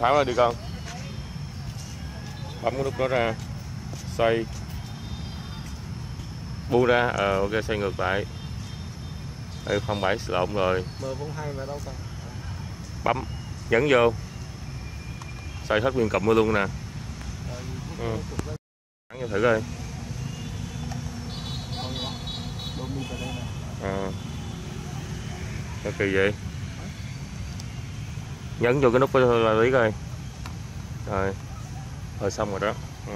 tháo ra đi con bấm cái nút đó ra. Xoay. Bu ra. Ờ ok xoay ngược lại. Ừ, không bảy lộn rồi. M42 là đâu ta bấm. Nhấn vô. Xoay hết nguyên cụm vô luôn nè. Ừ. bắn vô thử coi. À. Sao kỳ vậy nhấn vô cái nút là lý coi. Rồi. Rồi xong rồi đó. Ừ.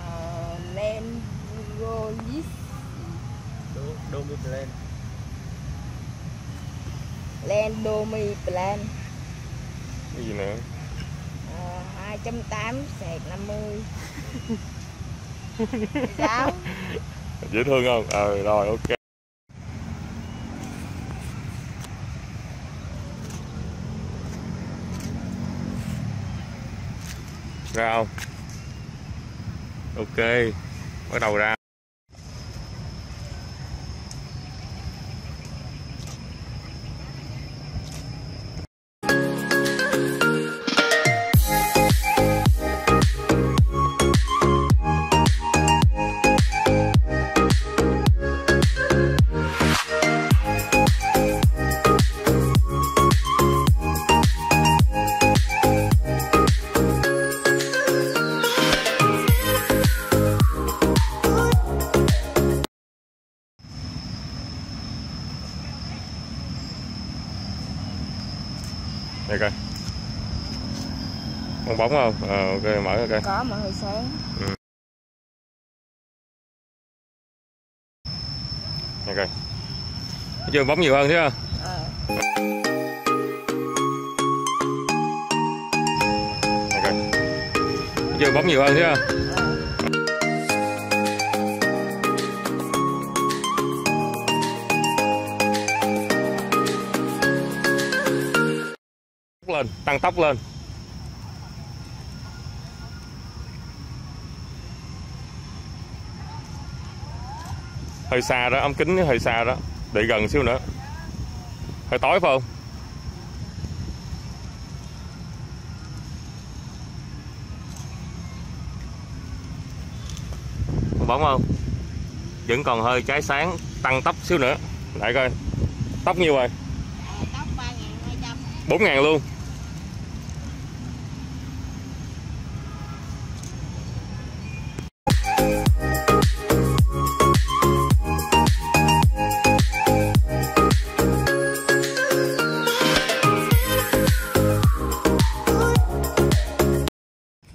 Ờ, Lengolis Đô, đô mi plan. Plan. Cái gì nữa Ờ, 2.8 sạc 50 Sao? dễ thương không? Ờ rồi ok ra không ok bắt đầu ra. Không? Ờ ok mở coi. Có mà hơi sáng. Coi thấy chưa bóng nhiều hơn thấy không Ờ, coi thấy chưa bóng nhiều hơn thấy không lên tăng tốc lên hơi xa đó ống kính hơi xa đó. Để gần xíu nữa. Hơi tối phải không? Bóng không? Vẫn còn hơi cháy sáng tăng tốc xíu nữa. Lại coi. Tốc nhiêu rồi? Tóc 3.200 4 ngàn luôn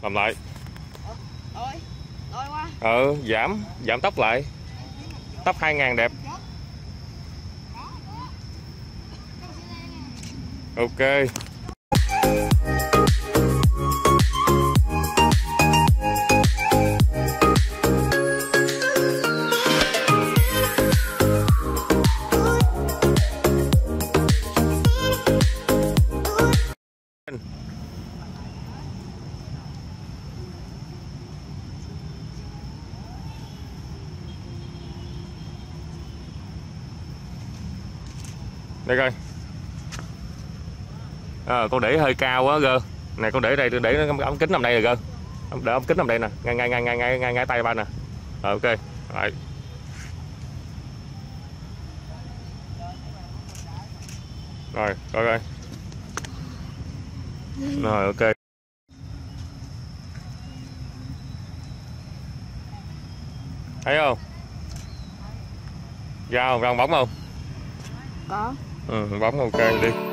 làm lại. Ờ giảm giảm tốc lại. Tốc 2 ngàn đẹp. Ok đây coi. À, con để hơi cao quá cơ này con để đây tôi để nó ống kính nằm đây rồi cơ để ống kính nằm đây nè. Ngay ngay ngay ngay ngay ngay, ngay tay ba nè. À, ok. Rồi. Rồi coi coi. Rồi ok. Thấy không? Ra không? Ra bóng không? Có. Ừ, bấm OK đi.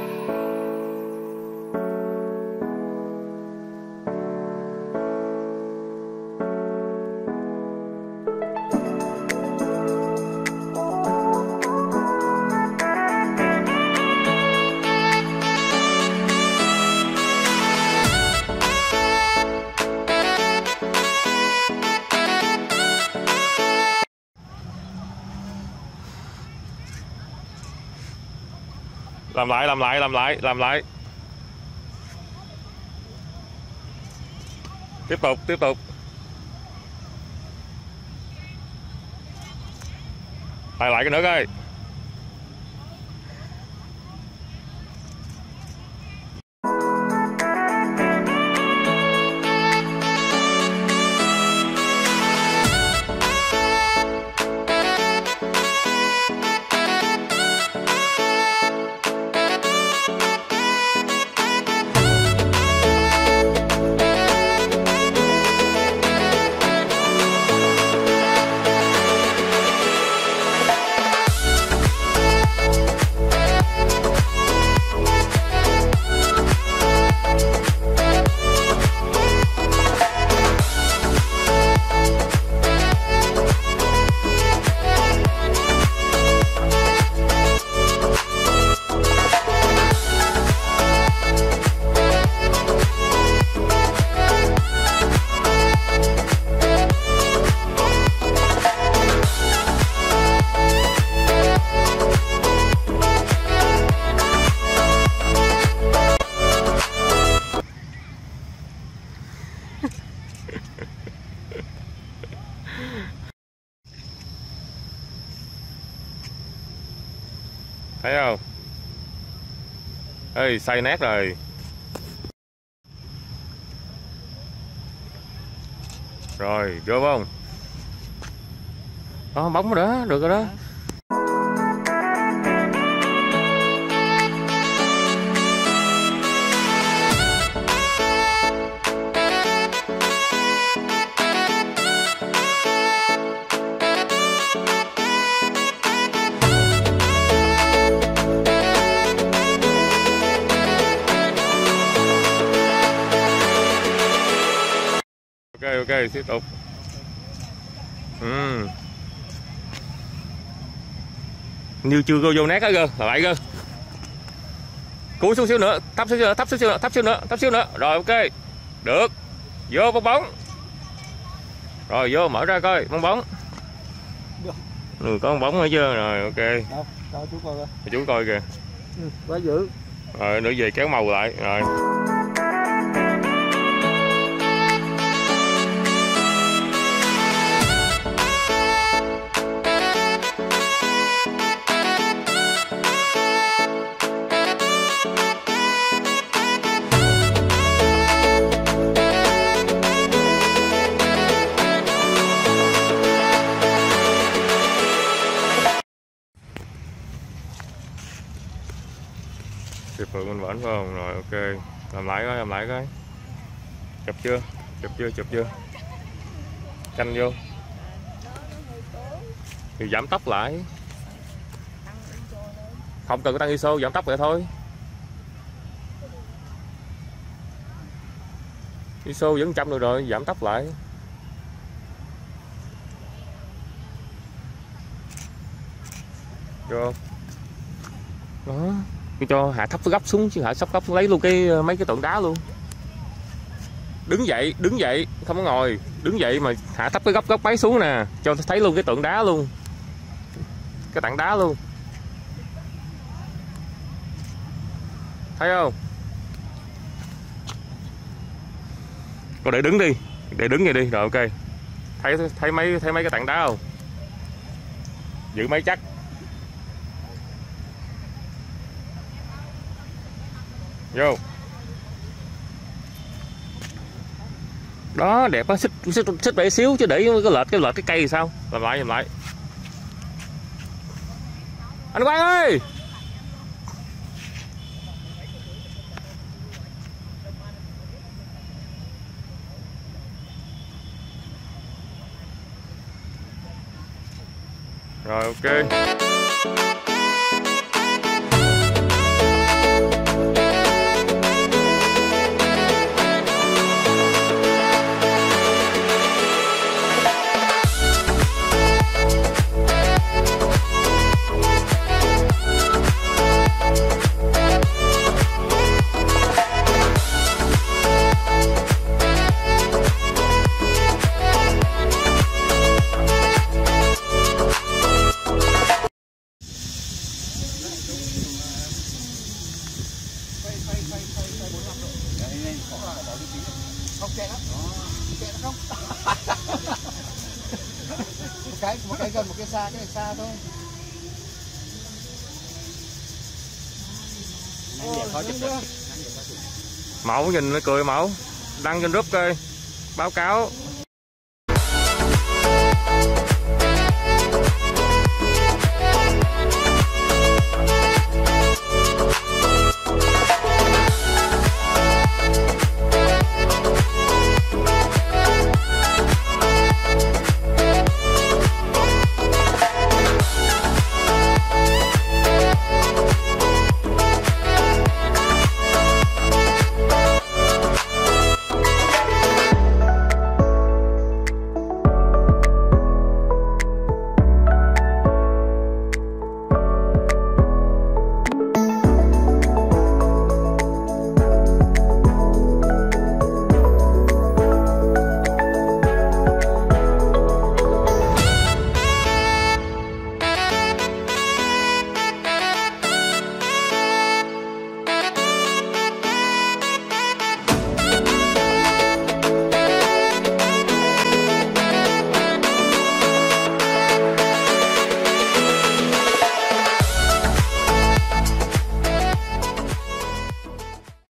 Làm lại làm lại làm lại làm lại. Tiếp tục tiếp tục. Lại lại cái nữa coi. Thấy không? Ơi say nát rồi. Rồi, vô không? Đó bóng rồi đó, được rồi đó. Ờ. ok tiếp tục. Ừ. như chưa go vô nát á cơ lại cơ cúi xuống xíu nữa thấp xíu nữa thấp xíu nữa thấp xíu nữa thấp xíu nữa. Rồi ok. Được. Vô bóng bóng. Rồi vô mở ra coi bóng bóng. Ừ, có bóng bóng nữa chưa? Rồi ok. Đâu? Đâu chú coi coi. Chú coi kìa. Ừ, quá dữ. Rồi nữa về kéo màu lại. Rồi thì Phượng mình Vẫn phải không? Rồi ok Làm lại coi, làm lại coi Chụp chưa? Chụp chưa? Chụp chưa? Canh vô Thì giảm tốc lại Không cần có tăng ISO, giảm tốc vậy thôi ISO vẫn trăm được rồi, giảm tốc lại Được không? Cho hạ thấp gấp xuống chứ hạ sắp gấp lấy luôn cái ờ, mấy cái tượng đá luôn. Đứng dậy đứng dậy, không có ngồi. Đứng dậy mà hạ thấp cái góc góc máy xuống nè, cho thấy luôn cái tượng đá luôn. Cái tảng đá luôn. Thấy không? Còn để đứng đi, để đứng vậy đi, rồi ok. Thấy thấy mấy thấy mấy cái tảng đá không? Giữ máy chắc. Vô đó đẹp á xích xích xích bể xíu chứ để cái lệch cái lệch cái cây thì sao? Làm lại làm lại. Anh quang ơi! Rồi, ok. Chạy nó không một cái một cái gần một cái xa cái này xa thôi. Mẫu nhìn nó cười mẫu đăng trên group coi. Báo cáo